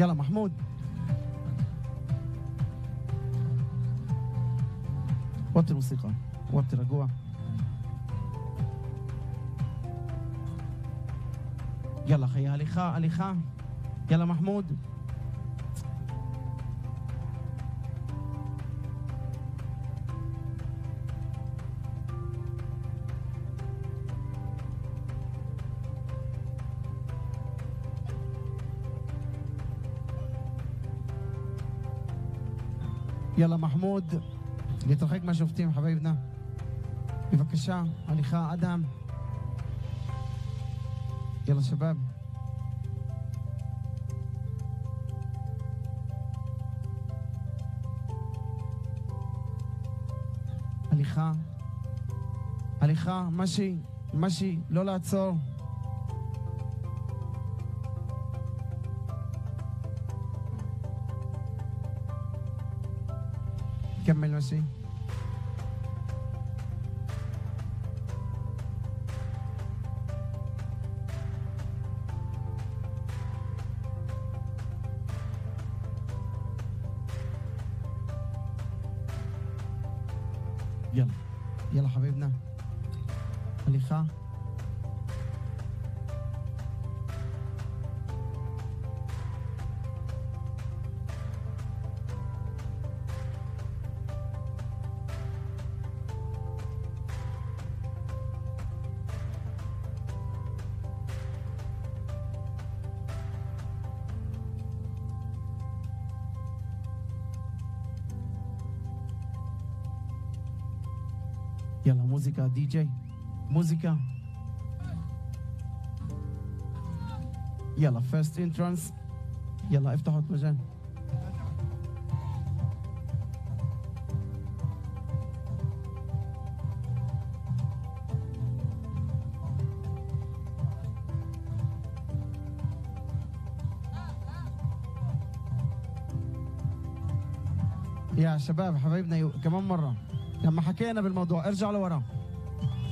يلا محمود. وطي الموسيقى وطي رجوع يلا خي هليخا هليخا يلا محمود. יאללה מחמוד, להתרחק מהשופטים, חביבנה. בבקשה, הליכה, אדם. יאללה שבאב. הליכה, הליכה, משי, משי, לא לעצור. Explícamelo así. يلا موسيقى دي جي موسيقى. يلا فيرست انترانس يلا افتحوا الطجان يا شباب حبايبنا كمان مرة. لما حكينا بالموضوع ارجع لورا.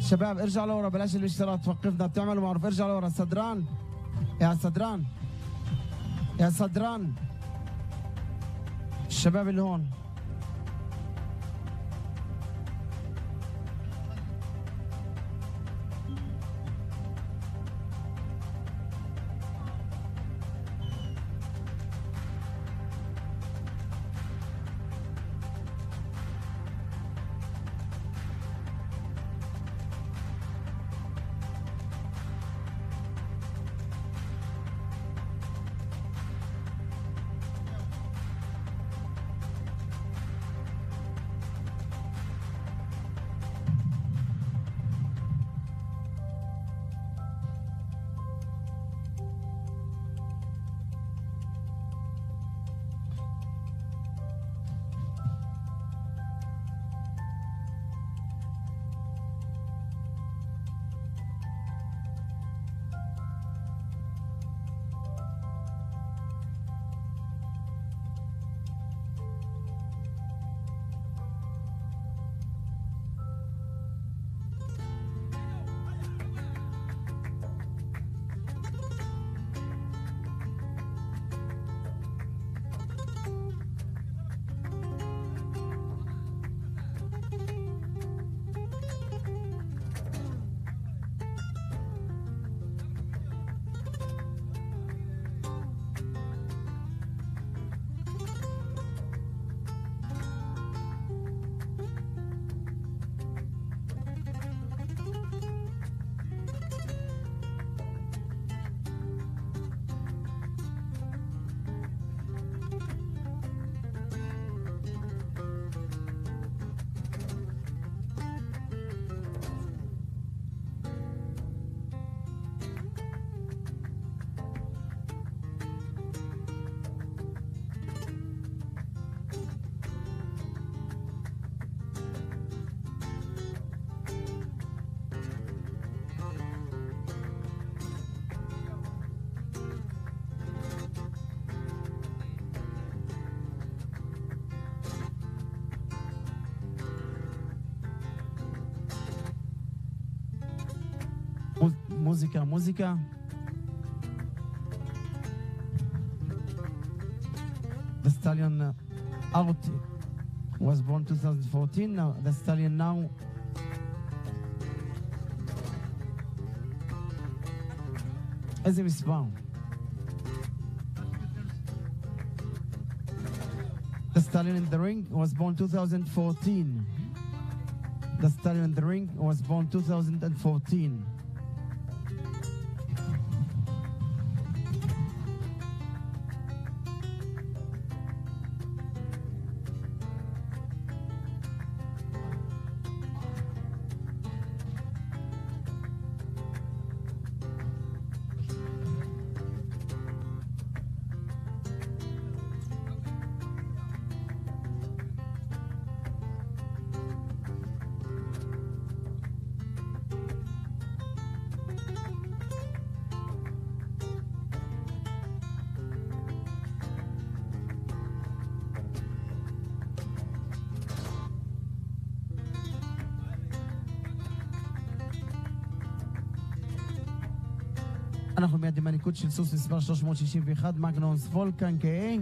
شباب ارجع لورا بلاش الاشتراك توقفنا. بتعملوا معروف ارجع لورا. سدران يا سدران يا سدران الشباب اللي هون. música, música. The stallion uh, out was born 2014. Now the stallion now איזה מספר? The Stallion in the Ring was born 2014. The Stallion in the Ring was born 2014. אנחנו מיד עם הניקוד של סוס מספר 361, מגנוס וולקן קיי.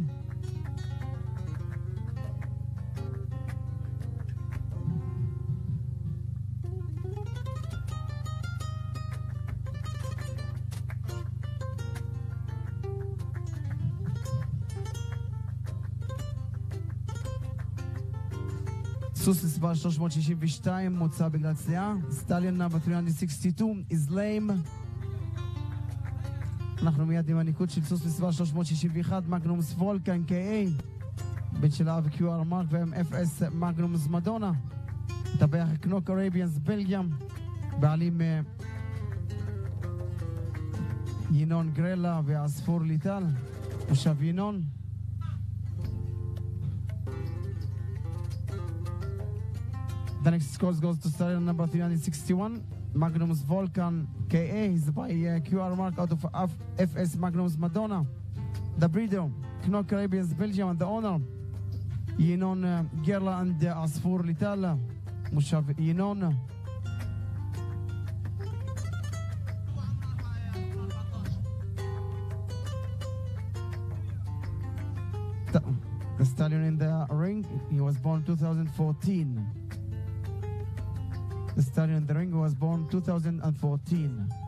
סוס מספר 362 מוצא בגלל צליעה, סטליון נאמבר 362 is lame. אנחנו מיד עם הניקוד של סוס מספר 361, מגנומס וולקן KA, בן של אבי QR מרק ו-MFS מגנומס מדונה, טבח קנוק ארביאנס בלגיאם, בעלים אה, ינון גרלה ועספור ליטל, מושב ינון. The next score goes to starter number 361. Magnum's Volcan KA is by uh, QR mark out of F- FS Magnum's Madonna. The breeder, Knock Arabians Belgium, and the owner, Yinon uh, Gerla and uh, Asfur Litala, Mushav Yinon. The, the stallion in the ring, he was born 2014. Stallion ring was born 2014.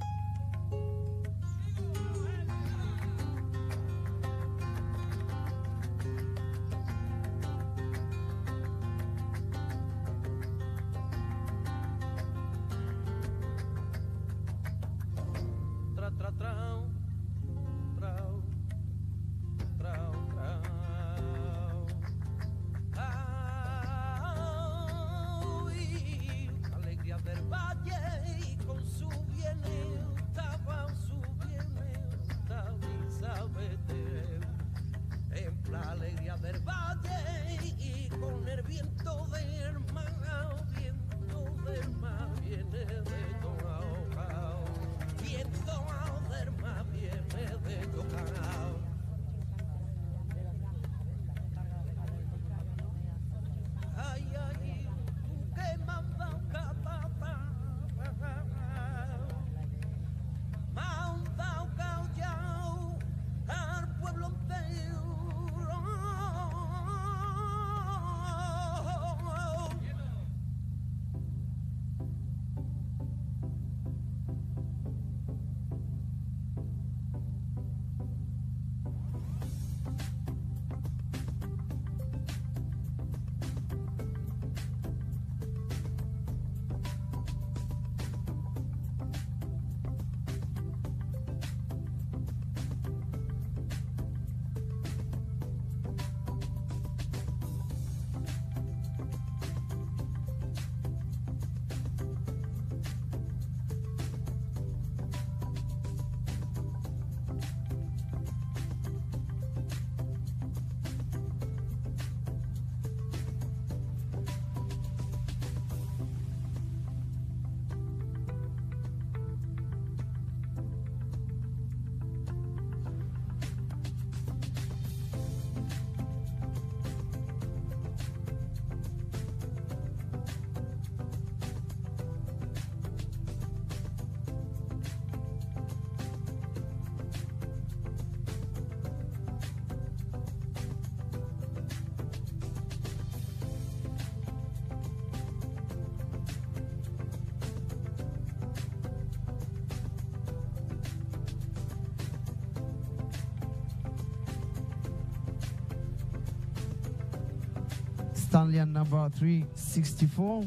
Stallion number 364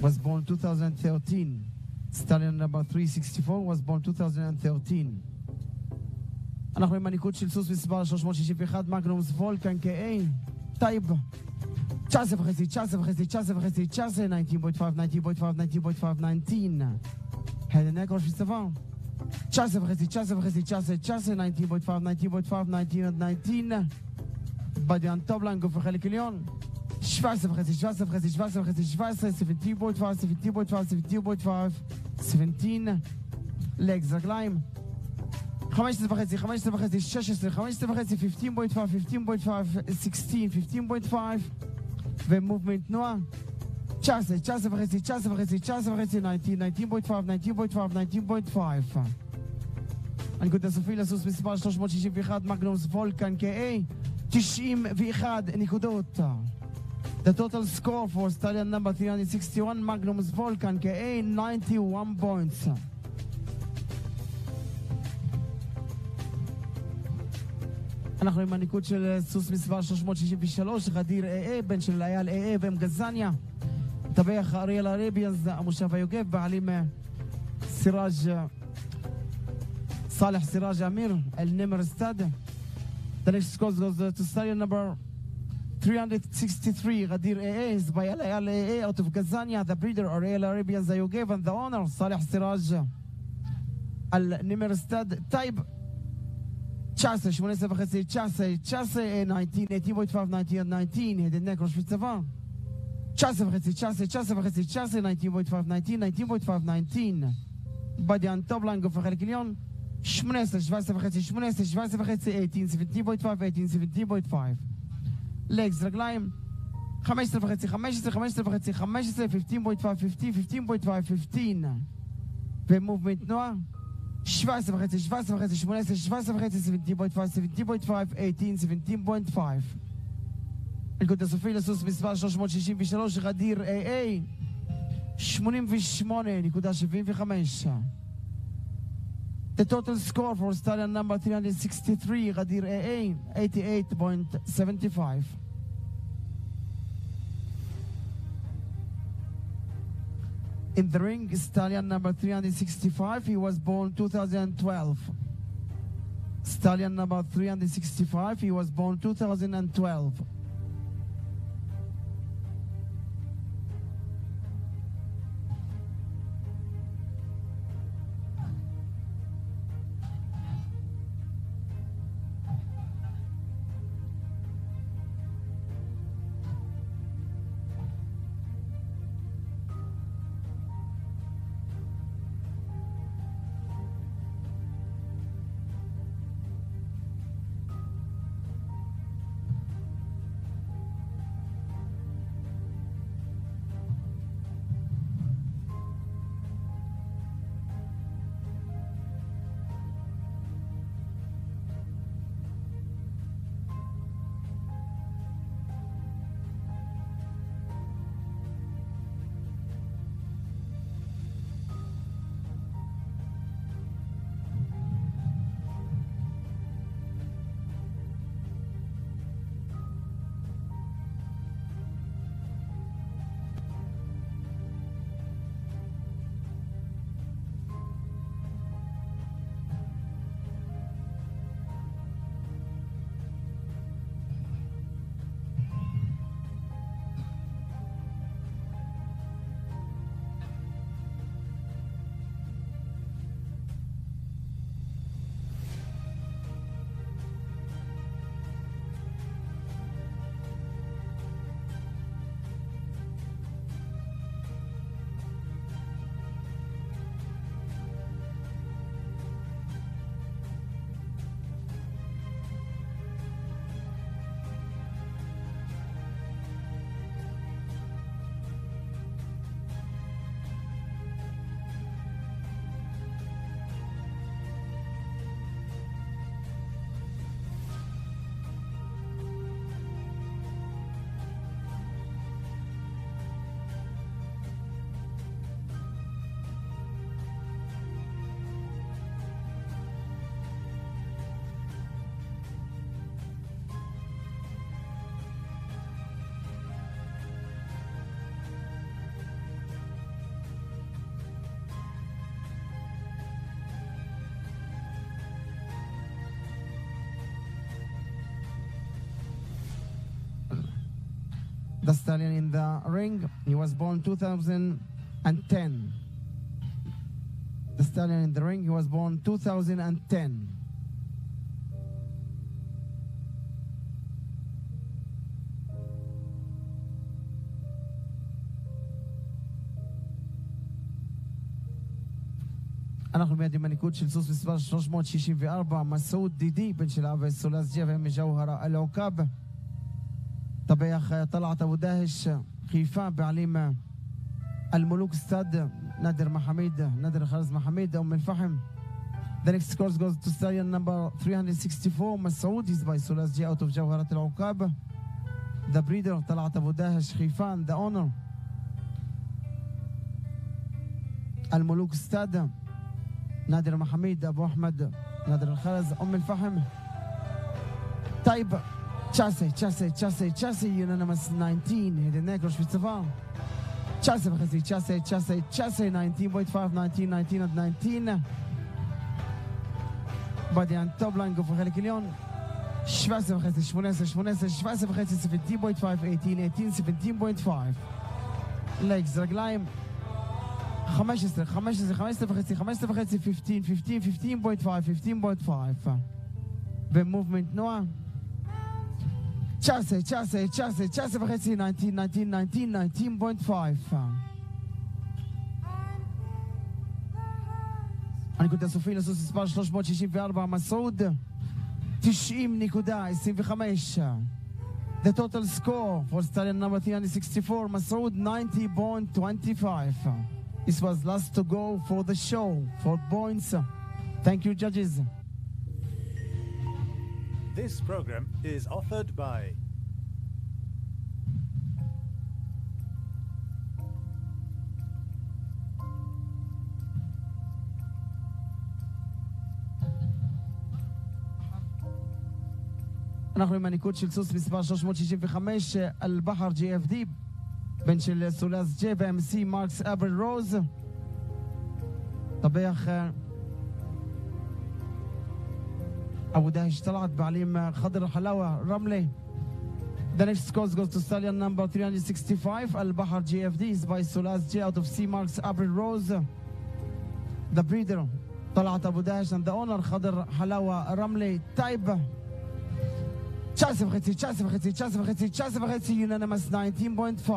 was born 2013. Stallion number 364 was born 2013. אנחנו עם הניקוד של סוס מספר 361, מגנומס וולקן כאי, טייב. 19 וחצי, 19 וחצי, 19 וחצי, 19, 19.5, 19.5, 19.5, 19. הד נק ראש מצוואר. 19 וחצי, 19 וחצי, 19, 19, 19.5, 19.5, 19, 19. בדיון טוב להם, גוף וחלק עליון. 17 וחצי, 17 וחצי, 17 וחצי, 17, 17.5, 17.5, 17.5, 17. לגס, רגליים. 15 וחצי, 15 וחצי, 16, 15 וחצי, 15.5, 15.5, 16, 15.5 ומובמנט תנועה. 19, 19 וחצי, 19 וחצי, 19 וחצי, 19, 19.5, 19.5, 19.5. הנקודה הסופי לסוס מספר 361, מגנוס וולקן כאי, 91 נקודות. The total score for stallion number 361, Magnum's Volcan KA, 91 points. אנחנו עם הניקוד של סוס מספר 363, חדיר AA, בן של אייל AA ואם גזניה. טבח אריאל אריביאנס, המושב היוגב, בעלים סיראג' صالح سراج أمير النمر استاد The next goes, goes to stallion number 363 Ghadir AA is by Al AA out of Gazania, the breeder are Al Arabian Zayogev and the owner Saleh Siraj Al Nimerstad type 19, 18 וחצי, 19, 19, 19, 18.5, 19, 19, head and neck, ראש מצבא. 19 וחצי, 19, 19 וחצי, 19, 19.5, 19, 19.5, 19. By the top line, of החלק עליון. 18, 17 וחצי, 18, 17 וחצי, 18, 17.5, 18, 17.5. לגס, רגליים. 15 וחצי, 15, 15 וחצי, 15, 15.5, 15, 15.5, 15. ומובמנט תנועה. 17 וחצי, 17 וחצי, 18, 17 וחצי, 17.5, 17.5, 18, 17.5. הנקוד הסופי לסוס מספר 363, חדיר AA, 88.75. The total score for stallion number 363, Ghadir AA, 88.75. In the ring, stallion number 365, he was born 2012. Stallion number 365, he was born 2012. stallion in the ring. He was born 2010. The stallion in the ring. He was born 2010. אנחנו מיד עם הניקוד של סוס מספר 364, מסעוד דידי, בן של אבי סולז ג'יה طب يا اخ طلعت أبو داهش خيفان بعليمه الملوك السد نادر محميد نادر خالص محميد أم الفحم The next course goes to stallion number 364 مسعود is by Sulazji out of Jawharat Al Uqab. The breeder طلعت أبو داهش خيفان the owner. الملوك السادة نادر محميد أبو أحمد نادر الخرز أم الفحم طيب Chase, chase, chase, chase, you 19, here the neck, should be found. Chase, chase, chase, chase, 19.5, 19, 19, at 19. But the top line of Helic Leon. Schwarze Bachetze, Schwunese, Schwunese, Schwarze Bachetze, 17.5, 18, 18, 17.5. Legs, Raglaim. 15, 15, 15 Bachetze, 15 Bachetze, 15, 15, 15.5, 15.5. The movement, 19, 19, 19, 19 וחצי, 19, 19, 19, 19.5. הנקוד הסופי לסוס מספר 364, מסעוד, 90.25. The total score for stallion number 364, Masoud 90.25. This was last to go for the show, for points. Thank you, judges. This program is offered by אנחנו עם הניקוד של סוס מספר 365 על בחר GFD, בן של סולז ג'ה ו-MC מרקס אבל רוז. טבח أبو دهش طلعت بعليم خضر حلاوة رملي The next course goes to stallion number 365 Al Bahar GFD is by Sulas J out of C marks April Rose. The breeder طلعت أبو دهش and the owner خضر حلاوة رملي طيب تشاسي بغيتي تشاسي بغيتي تشاسي بغيتي تشاسي بغيتي يونانيمس 19.5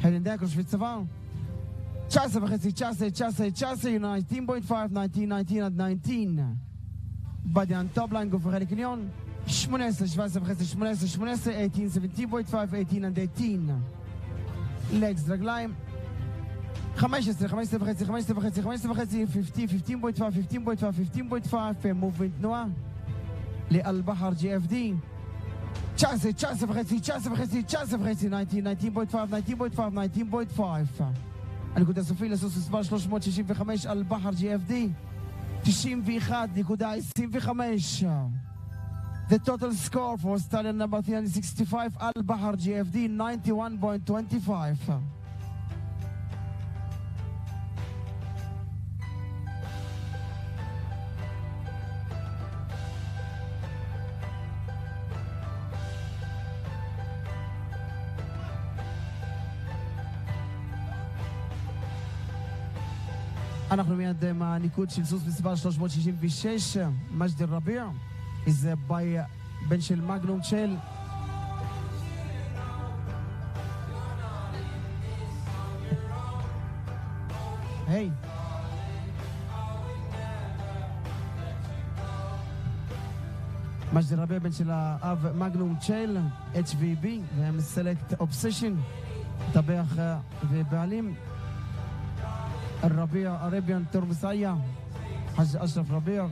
هل عندك في السفا تشاسي بغيتي تشاسي تشاسي تشاسي 19.5 19 19 and 19 בדיאן טופליין, גוף וחלק עליון. 18, 17 וחצי, 18, 18, 18, 17.5, 18 עד 18. לגס, רגליים. 15, 15 וחצי, 15 וחצי, 15 וחצי, 15, 15.5, 15.5, 15.5, מובמנט תנועה. לאל-בחר GFD. 19, 19 וחצי, 19 וחצי, 19 וחצי, 19, 19.5, 19.5, 19.5. הנקוד הסופי לסוס מספר 365 אל-בחר GFD. 91.25. The total score for stallion number 365 Al-Bahar GFD 91.25. אנחנו מיד עם הניקוד של סוס מספר 366, מג'די רביע, זה ביי בן של Magnum Chall. היי. מג'די רביע בן של האב Magnum Chall, HVB, והאם Select Obsession, טבח ובעלים. الربيع اريبيان تربصية حج اشرف ربيع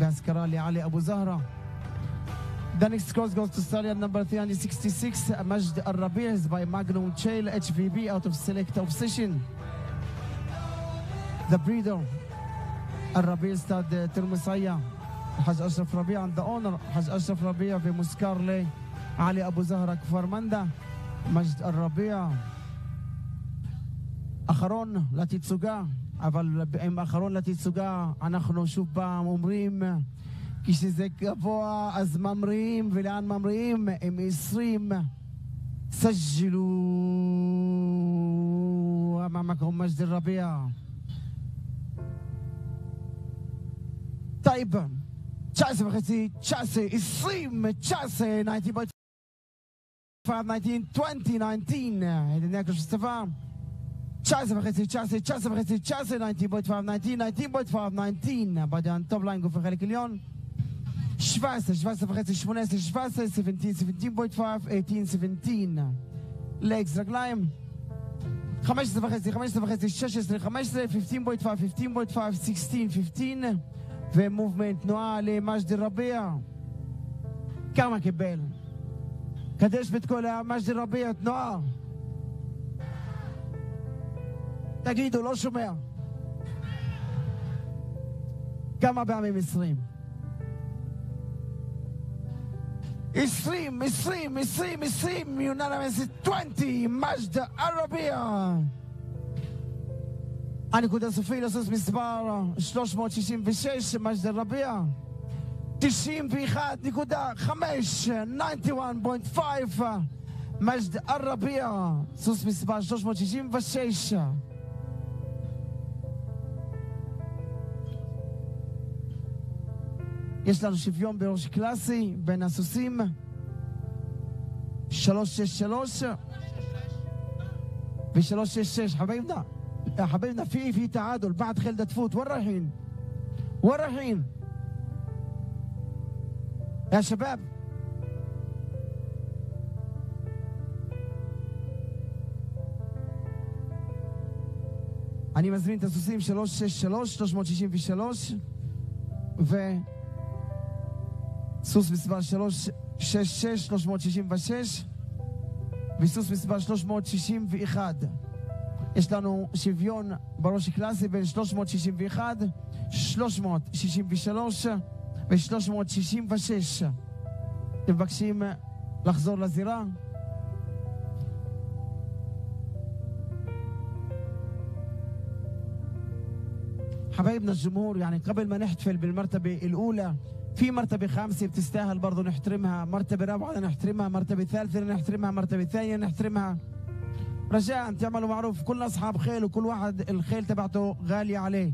بعسكرالي علي ابو زهره The next cross goes to stallion number 366, Majd Al-Rabiz by Magnum Chail HVB out of select obsession. The breeder, Al-Rabiz Tad Tirmisaya, Haj Ashraf Rabi and the owner, Haj Ashraf Rabi by Muskarle, Ali Abu Zahra Kfar Manda, Majd Al-Rabiz. אחרון לתצוגה, אבל עם אחרון לתצוגה אנחנו שוב פעם אומרים כשזה גבוה אז ממריאים, ולאן ממריאים? עם 20 سجلوا أمامكم مجد الربيع طيب 19 וחצי, 19, 20, 19, 90 19, 20, 19, עדן יעקב שצבא. 19 וחצי, 19, 19 וחצי, 19, 90.5, 19, 90.5, 19, בדיון טוב ליין גוף החלק עליון. 17, 17 וחצי, 18, 17, 17, 17.5, 18, 17. לגס, רגליים. 15 וחצי, 15 וחצי, 16, 15, 15.5, 15.5, 16, 15. ומובמנט, תנועה למג'די רביע. כמה קיבל? קדש בתקול מג'די רביע, תנועה. תגידו, לא שומע. כמה פעמים עשרים? עשרים, עשרים, עשרים, עשרים, יוננמס 20, מג'ד ערבייה. הנקודה הסופי לסוס מספר 366, מג'ד רביע. 91.5, 91.5, מג'ד ערבייה. סוס מספר 366. יש לנו שוויון בראש קלאסי בין הסוסים. 363 ו-366 حبايبنا يا حبايبنا في في تعادل بعد خالد تفوت وين رايحين؟ وين رايحين؟ يا شباب אני מזמין את הסוסים 363, 363 ו... סוס מספר 366, 366 וסוס מספר 361. יש לנו שוויון בראש קלאסי בין 361, 363 ו-366. אתם מבקשים לחזור לזירה? حبايبنا الجمهور يعني قبل ما نحتفل بالمرتبة الأولى في مرتبة خامسة بتستاهل برضه نحترمها. مرتبة رابعة نحترمها. مرتبة ثالثة نحترمها. مرتبة ثانية نحترمها. رجاء تعملوا معروف. كل أصحاب خيل وكل واحد الخيل تبعته غاليه عليه.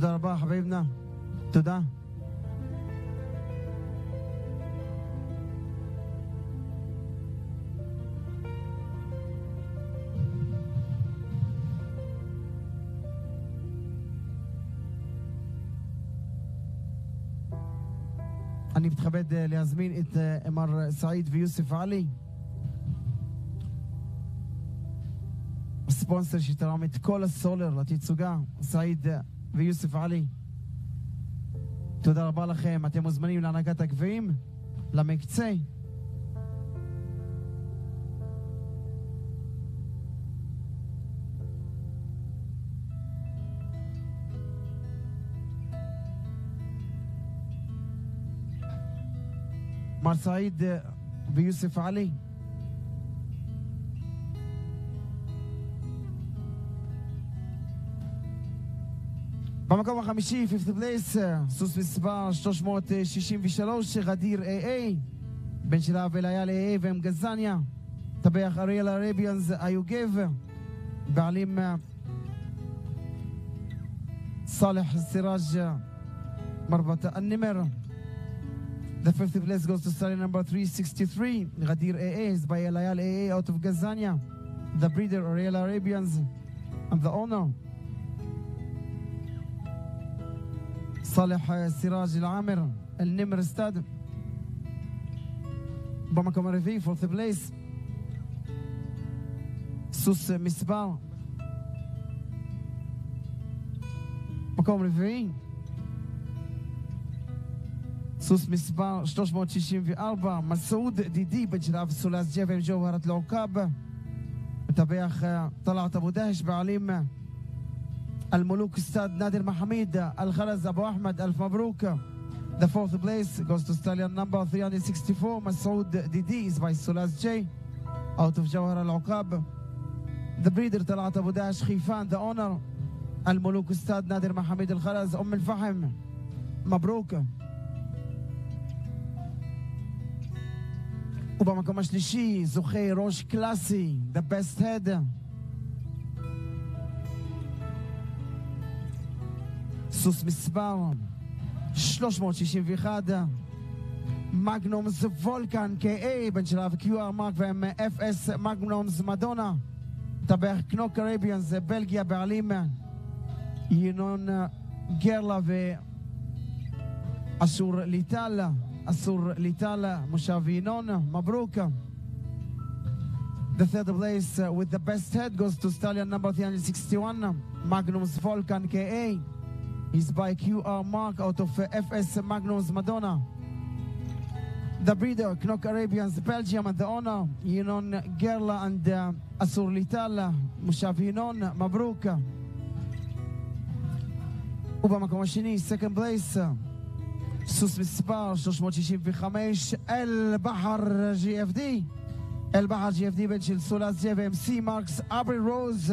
תודה רבה חביבנה, תודה. אני מתכבד אה, להזמין את אה, מר סעיד ויוסף עלי, הספונסר שתרם את כל הסולר לתצוגה, סעיד אה, ויוסף עלי. תודה רבה לכם. אתם מוזמנים להנהגת הגביעים, למקצה. מר סעיד ויוסף עלי. במקום החמישי, 50 פלייס, סוס מספר 363, ע'דיר AA, בן שלב אליה ל-AA והם גזניה, טבח אריאל הרביאנס איוגב, בעלים אה, صالح السراج مربط النمر The fifth place goes to stallion number 363, Ghadir AA, is by Elayal AA out of Gazania. The breeder, Ariel Arabians, and the owner, صالح سراج العامر النمر ستاد بامكم ريفي فورث بليس سوس مسبار بامكم ريفي سوس مسبار 364 مسعود ديدي بجراف سولاس جبل جوهرة العقاب. متابعة طلعت أبو دهش بعليم. الملوك استاد نادر محميد الخرز ابو احمد الف مبروك The fourth place goes to stallion number 364 مسعود ديدي is by Sulas J out of جوهر العقاب The breeder طلعت ابو داش خيفان the owner الملوك استاد نادر محميد الخرز ام الفحم مبروك ובמקום השלישי זוכה ראש קלאסי The best head סוס מספר 361, מגנומס וולקן KA, בן שלב QR מרק והם FS מגנומס מדונה, טבח קנוק קריביאנס, בלגיה, בעלים ינון גרלה ואסור ליטל, אסור ליטל, מושב ינון, מברוק. The third place uh, with the best head goes to stallion number 361, Magnums Volcan KA. is by QR Mark out of uh, FS Magnus Madonna. The breeder, Knock Arabians, Belgium, and the owner, Yonon Gerla and uh, Asur Litala, Mushav Yunon, Obama Komashini, second place, Sus Mispar, Shoshmochishim Vichamesh, El Bahar GFD, El Bahar GFD, Benchil Sulas, JVMC, Marks, Abri Rose,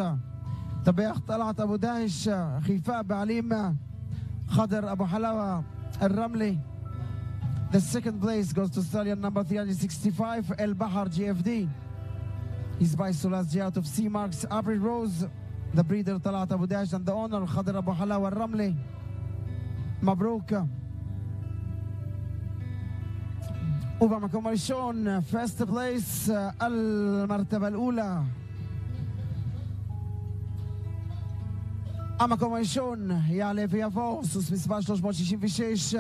Tabeach Talat Abu Daesh, Khifa, Baalima, Khadr Abu Halawa Al-Ramli. The second place goes to stallion number 365, El Bahar GFD. He's by Sulas J of Sea Marks, Abri Rose, the breeder Talat Abu Dash, and the owner Khadr Abu Halawa Ramli. Mabrook. وبمعكم الشون فيرست بليس المرتبة الأولى המקום הראשון יעלה ויבוא, סוס מספר 366,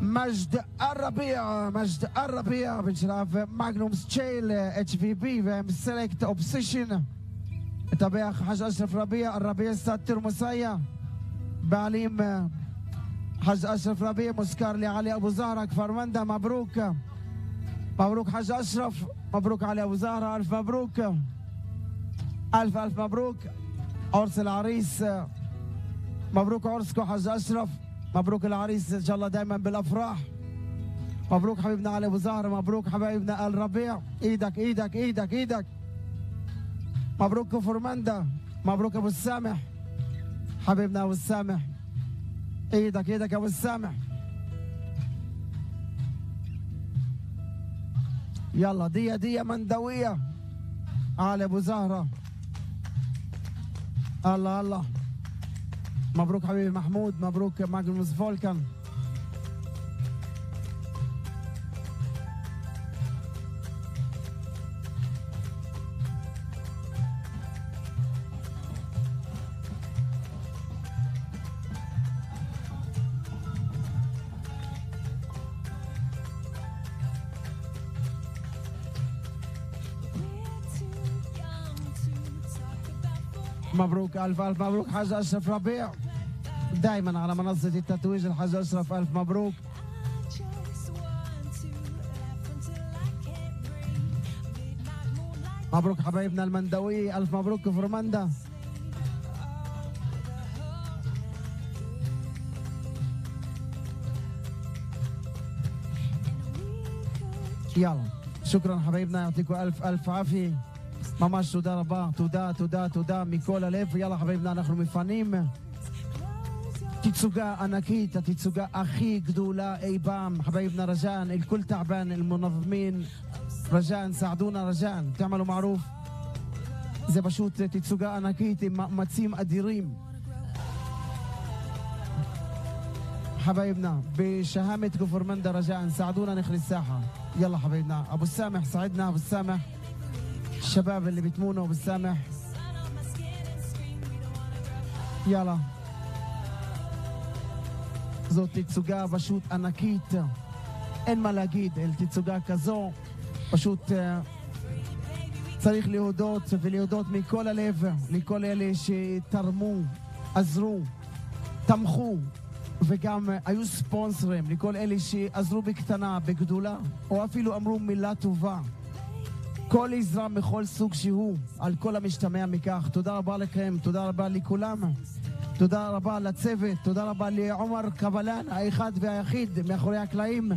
מג'ד א-רביע, מג'ד א-רביע, בן שלב מגנומס צ'ייל, HVB ומסלקט אובסשן. מטבח חאג' אשרף רביע, רביע סטאד תרמוסיה, בעלים חאג' אשרף רביע, מוזכר לעלי אבו זהרה, כפר מנדה, מברוק. مبروك حاج أشرف مبروك علي أبو زهرة ألف مبروك ألف ألف مبروك عرس العريس. مبروك عرسكم حاج أشرف. مبروك العريس إن شاء الله دائما بالأفراح. مبروك حبيبنا علي أبو زهر مبروك حبايبنا آل ربيع. إيدك إيدك إيدك إيدك. مبروك كفر مندا مبروك أبو السامح. حبيبنا أبو السامح. إيدك إيدك أبو السامح. يلا دي دي مندوية. علي أبو زهرة. الله الله. مبروك حبيبي محمود مبروك ماجنوس فولكان مبروك ألف ألف مبروك حاج أشرف ربيع. دائما على منصة التتويج الحاج أشرف ألف مبروك. مبروك حبايبنا المندوي ألف مبروك كفر مندا يلا شكرا حبايبنا يعطيكم ألف ألف عافية. ממש תודה רבה, תודה, תודה, תודה מכל הלב. יאללה חברים, אנחנו מפנים. تيتسوغا اناكيتا تيتسوغا أخي قدولا ايبام حبايبنا رجاء الكل تعبان المنظمين رجاء ساعدونا رجاء تعملوا معروف زي بشوت تيتسوغا اناكيتي مأمتسيم اديريم حبايبنا بشهامة جوفرمندا رجاء ساعدونا نخلي الساحة يلا حبايبنا أبو السامح ساعدنا أبو السامح الشباب اللي بتمونوا أبو السامح يلا זאת תצוגה פשוט ענקית, אין מה להגיד אל תצוגה כזו, פשוט אה, צריך להודות ולהודות מכל הלב לכל אלה שתרמו, עזרו, תמכו וגם אה, היו ספונסרים, לכל אלה שעזרו בקטנה, בגדולה, או אפילו אמרו מילה טובה. כל עזרה מכל סוג שהוא, על כל המשתמע מכך. תודה רבה לכם, תודה רבה לכולם. תודה רבה לצוות, תודה רבה לעומר קבלן, האחד והיחיד מאחורי הקלעים.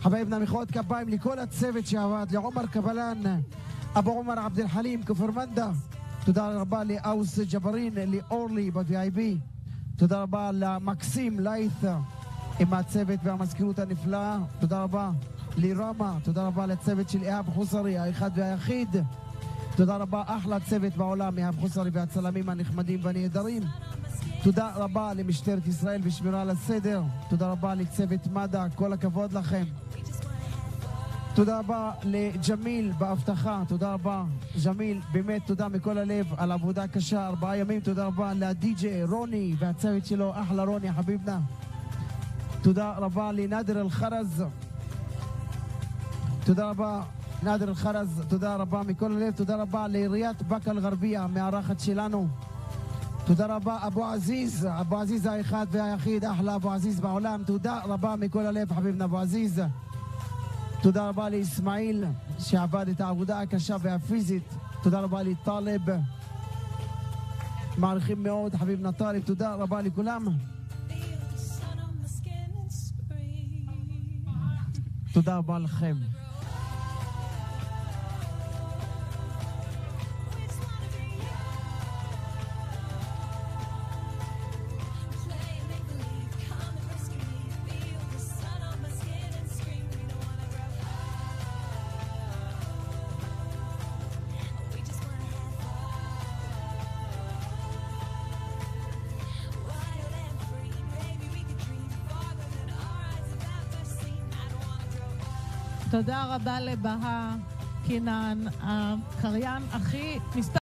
חביבנה מחיאות כפיים לכל הצוות שעבד, לעומר קבלן, אבו עומר עבד אל-חלים, כפר מנדה. תודה רבה לאוס ג'בארין, לאורלי ב-VIP. תודה רבה למקסים ליית' עם הצוות והמזכירות הנפלאה. תודה רבה לרמה, תודה רבה לצוות של איהאב חוסרי, האחד והיחיד. תודה רבה, אחלה צוות בעולם, איהאב חוסרי והצלמים הנחמדים והנהדרים. תודה רבה למשטרת ישראל ושמירה על הסדר. תודה רבה לצוות מד"א, כל הכבוד לכם. תודה רבה לג'מיל באבטחה, תודה רבה. ג'מיל, באמת תודה מכל הלב על עבודה קשה, ארבעה ימים. תודה רבה לדי-ג'יי רוני והצוות שלו, אחלה רוני, חביבנה. תודה רבה לנאדר אל-חרז. תודה רבה, נאדר אל-חרז, תודה רבה מכל הלב. תודה רבה לעיריית באקה אל-גרבייה, המארחת שלנו. תודה רבה, אבו עזיז, אבו עזיז האחד והיחיד, אחלה אבו עזיז בעולם. תודה רבה מכל הלב, חביבנה אבו עזיז. תודה רבה לאסמאעיל, שעבד את העבודה הקשה והפיזית. תודה רבה לטלב. מעריכים מאוד, חביבנה טלב. תודה רבה לכולם. תודה רבה לכם. תודה רבה לבהה קינן, הקריין הכי מספר